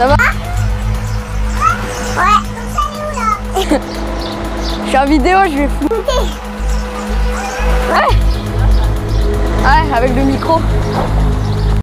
Ça va Ouais. Ça, est où là Je suis en vidéo, je vais fou. Écoutez. Ouais. Ouais, avec le micro.